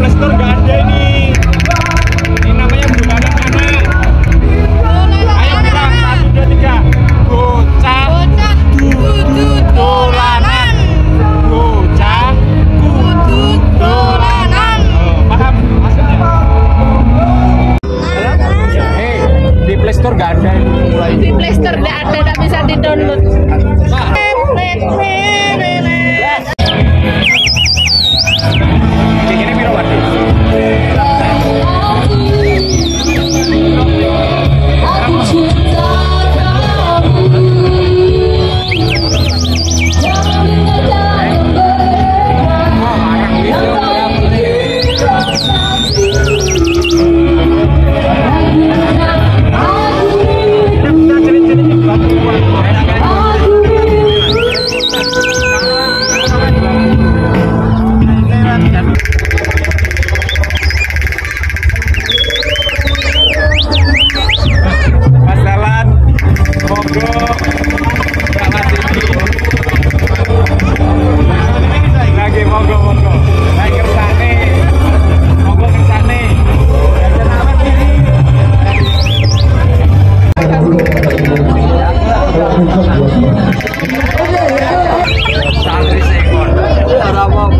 Playstore nggak ada ini. Ini namanya bulanan anak. Ayo bilang satu dua tiga. Bocah Bocah kudu dolanan. bocah. Kudu dolanan. Oh, paham maksudnya? Hei, di Playstore nggak ada ini mulai. Di Playstore nggak ada, nggak bisa di download. Kayak Bravo.